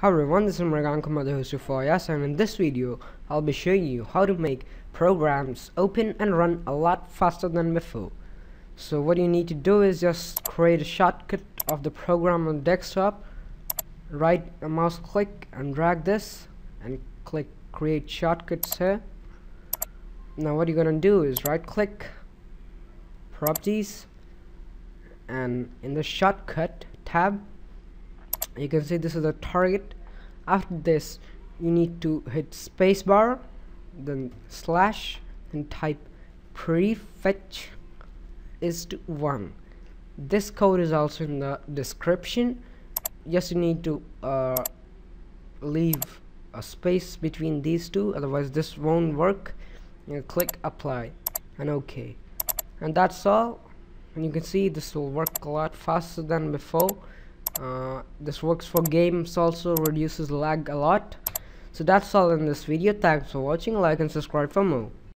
Hi everyone, this is Mrigan Kumadhusufoyas and in this video I'll be showing you how to make programs open and run a lot faster than before. So what you need to do is just create a shortcut of the program on desktop, right a mouse click and drag this and click create shortcuts here. Now what you're gonna do is right click properties and in the shortcut tab you can see this is the target. After this you need to hit spacebar then slash and type prefetch is to 1 this code is also in the description. Just you need to uh, leave a space between these two otherwise this won't work. You click apply and ok and that's all. And you can see this will work a lot faster than before uh, this works for games also reduces lag a lot. So that's all in this video. Thanks for watching. Like and subscribe for more